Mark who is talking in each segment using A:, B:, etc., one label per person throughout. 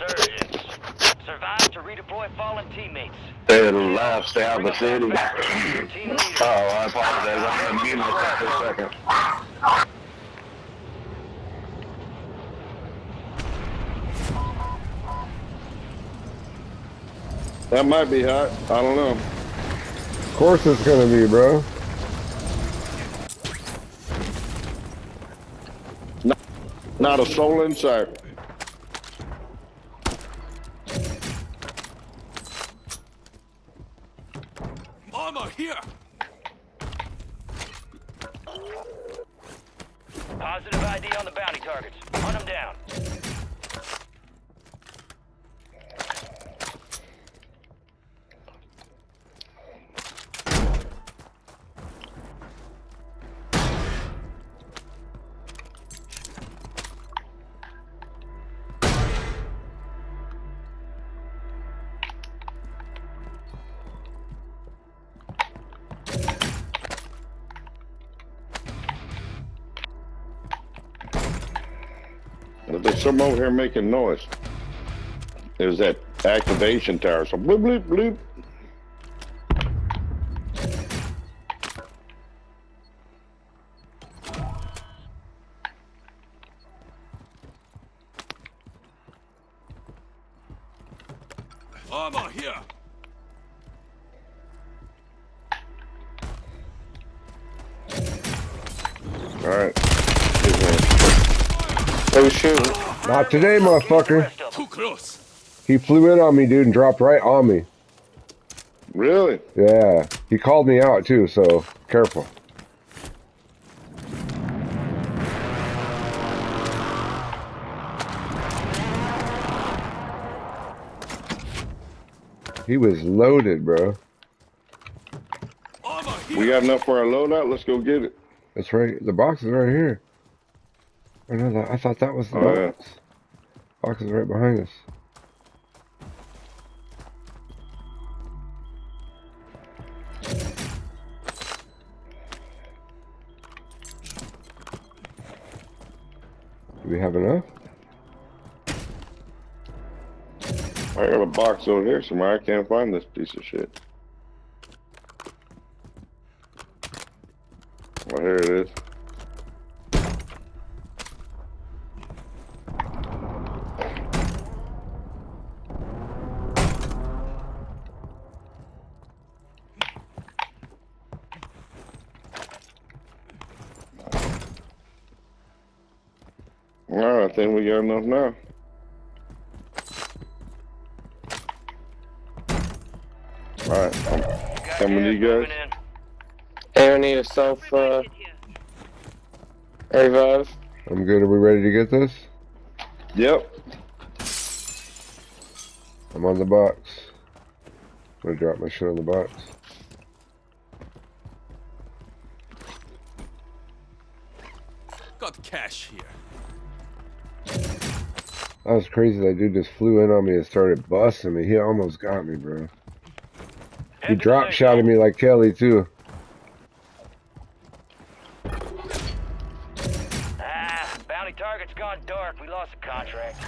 A: resurgence. Survive to redeploy fallen teammates.
B: Stay alive, stay out of the city.
A: Your team leader.
B: Oh, I apologize. I'm gonna mute myself for a second. That might be hot. I don't know.
C: Of course it's gonna be, bro.
B: Not a soul in sight. There's some over here making noise. There's that activation tower. So bloop bloop bloop.
D: Armor here!
E: Shoot.
C: Not today, motherfucker.
A: Rest of them.
D: Too close!
C: He flew in on me, dude, and dropped right on me.
B: Really?
C: Yeah. He called me out too, so careful. He was loaded, bro.
B: We got enough for our loadout. Let's go get it.
C: That's right. The box is right here. I know that. I thought that was the
B: Oh, yeah.
C: box. Box is right behind us. Do we have enough?
B: I got a box over here somewhere. I can't find this piece of shit. Think we got enough now. All right, I'm
A: Got
B: coming to you guys.
A: moving in.
E: Need a self uh, revive.
C: I'm good. Are we ready to get this?
B: Yep.
C: I'm on the box. I'm gonna drop my shit on the box.
D: Got cash here.
C: That was crazy. That dude just flew in on me and started busting me. He almost got me, bro. He drop
A: the
C: shotted me like Kelly too.
A: Ah, bounty target's gone dark. We lost the contract.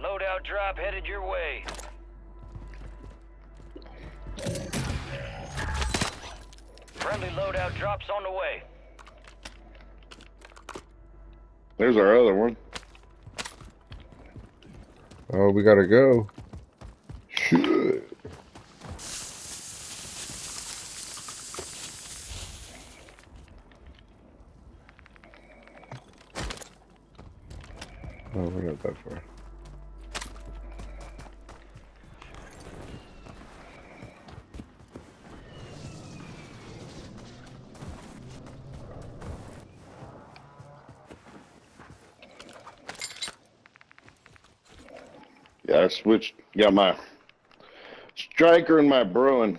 A: Loadout drop headed your way. Friendly loadout drops on the way.
B: There's our other one.
C: Oh, we gotta go. Shit. Oh, we're not that far.
B: Switched. Got my striker and my Bruen.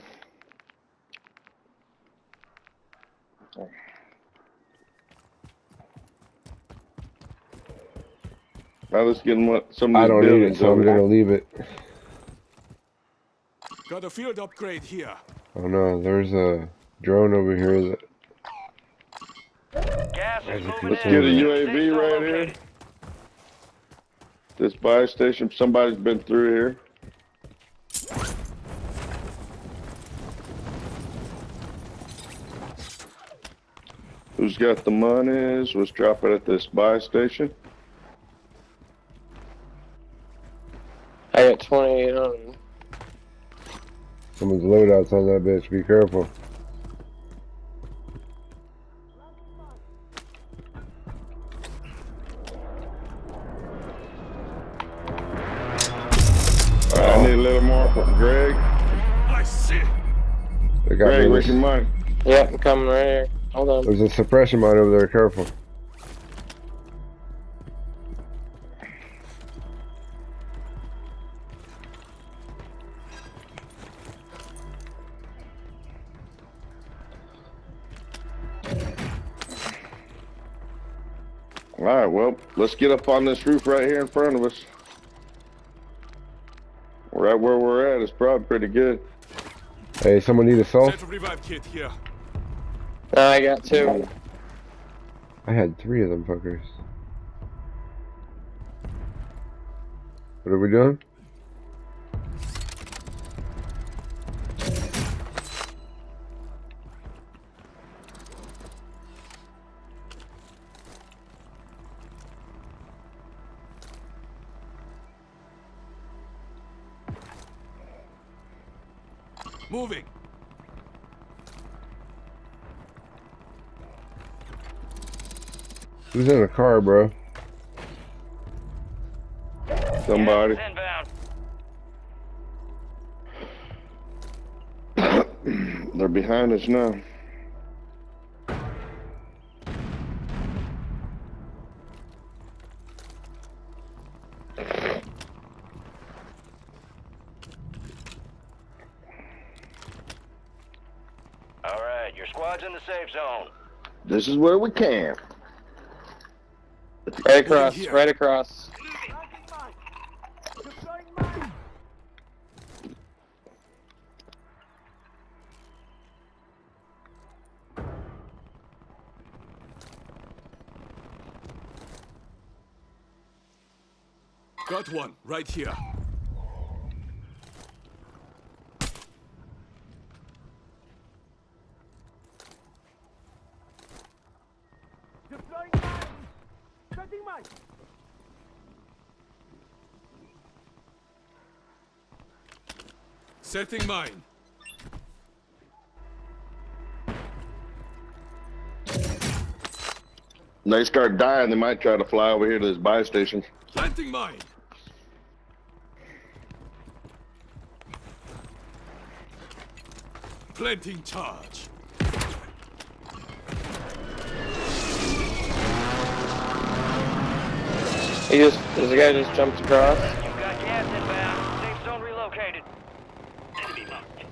B: Now let's get what some of
C: I don't need it, so I'm gonna leave it.
D: Got a field upgrade here.
C: Oh no, there's a drone over here that
A: Gas is
C: There's a
A: moving
C: Let's
B: get a UAV right here.
A: Located.
B: This buy station, somebody's been through here. Who's got the monies? Let's drop it at this buy station.
E: I got 2800.
C: Someone's loadout's on that bitch. Be careful. They got
B: Greg,
C: me
B: where's
C: with-
B: your money?
E: Yep, I'm coming right here. Hold on.
C: There's a suppression mine over there. Careful.
B: All right, well, let's get up on this roof right here in front of us. Right where we're at is probably pretty good.
C: Hey, someone need a salt?
D: Set of revive kit here.
E: No, I got two.
C: I had three of them fuckers. What are we doing?
D: Moving.
C: Who's in a car, bro?
B: Somebody.
A: Gas is inbound.
B: They're behind us now.
A: Squad's in the safe zone.
B: This is where we camp.
E: Right across,
D: here.
E: right across.
D: Got one right here. Setting mine.
B: They start dying, they might try to fly over here to this buy station.
D: Planting mine. Planting charge.
E: He just, this guy just jumped across.
A: You've got gas inbound. Safe zone relocated. Enemy marked.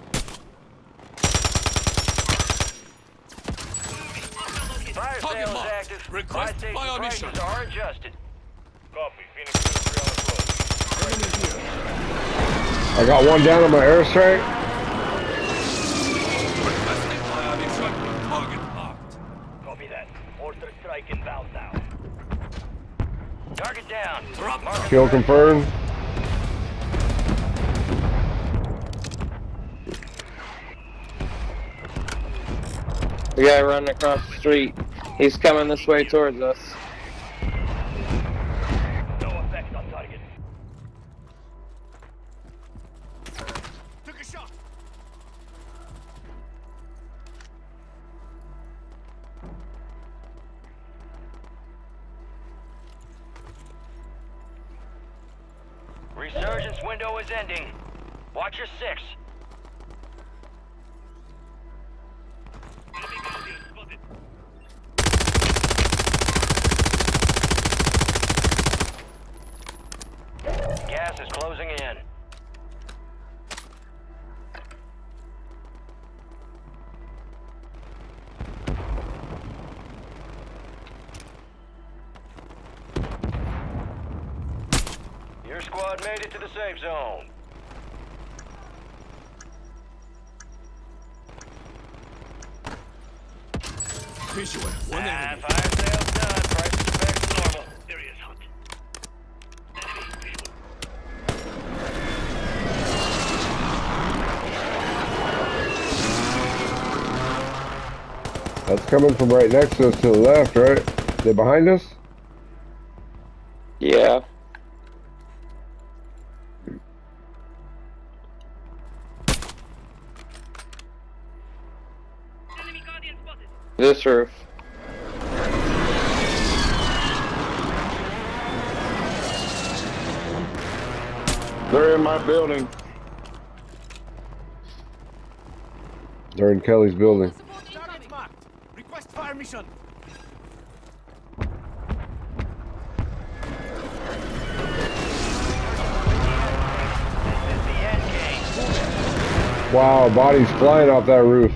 A: Fire
D: Target
A: sale
D: marked.
A: active.
D: Request
A: Buy station
D: fire mission.
A: are adjusted. Copy. Phoenix 2 on the
D: here.
C: I got one down on my airstrike.
D: Requesting fire mission. Target marked.
A: Copy that. Mortar strike inbound now. Target down.
D: Drop.
A: Mark
C: Kill confirmed.
E: The guy running across the street. He's coming this way towards us.
A: Closing in. Your squad made it to the safe zone.
D: Visual. One
A: Ah,
D: enemy.
A: fire sales
C: That's coming from right next to us to the left, right? They're behind us?
E: Yeah. This roof.
B: They're in my building.
C: They're in Kelly's building.
D: Target marked. Request fire mission.
A: This is the end game.
C: Wow, bodies flying off that roof.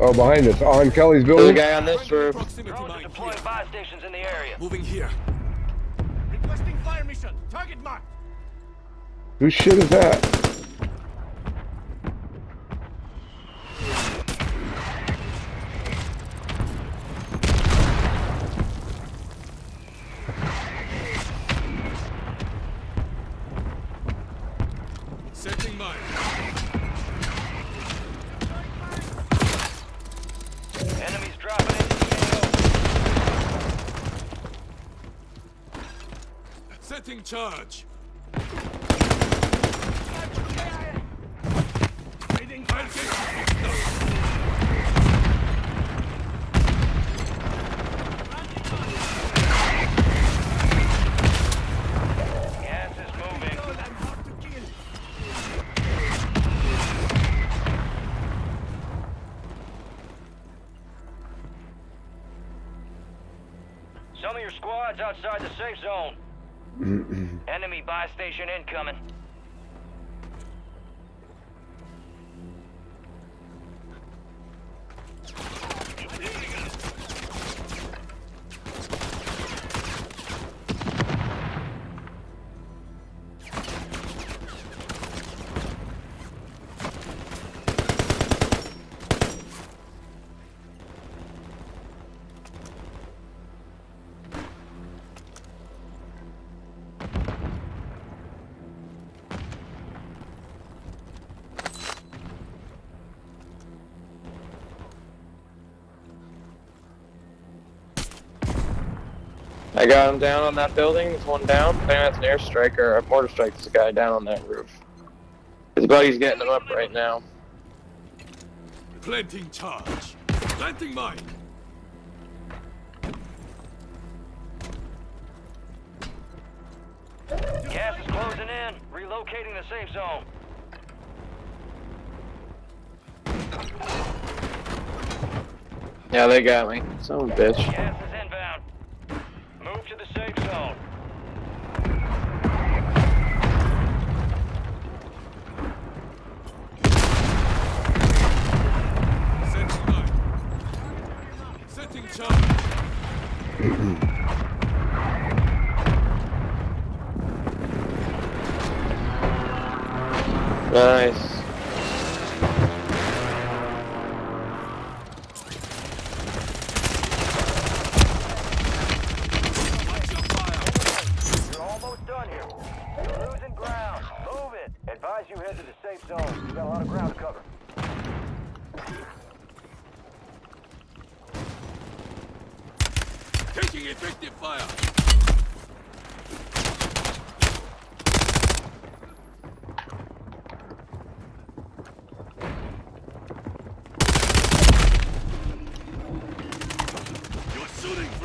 C: Oh, behind us, oh, on Kelly's
E: There's a
C: building.
E: guy on this roof.
D: Proximity
A: Drones are
D: mine
A: deploying
D: clear.
A: buy stations in the area.
D: Moving here. Requesting fire mission. Target marked.
C: Whose shit is that?
D: Charge.
A: Some of your squads outside the safe zone. Enemy buy station incoming.
E: I got him down on that building. There's one down. I think that's an airstrike or a mortar strike. There's a guy down on that roof. His buddy's getting him up right now.
D: Planting charge. Planting mine.
A: Gas is closing in. Relocating the safe zone.
E: Yeah, they got me. Son of a bitch.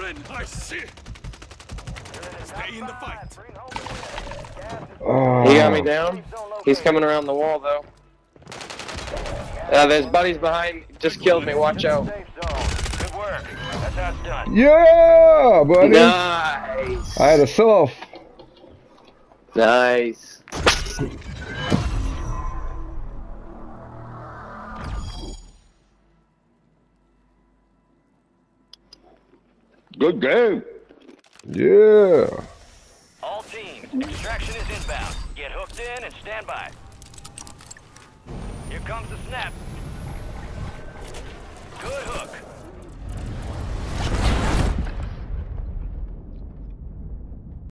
D: Shooting. I see. Stay in the fight.
A: Bring home the win. Gas is
C: Oh,
E: He got me down. He's coming around the wall though. Uh, there's buddies behind. Just killed me. Watch out.
A: Good work. That's how it's done.
C: Yeah, buddy.
E: Nice.
C: I had a self.
E: Nice.
B: Good game.
C: Yeah.
A: All teams, extraction is inbound. Get hooked in and stand by. Here comes the snap. Good hook.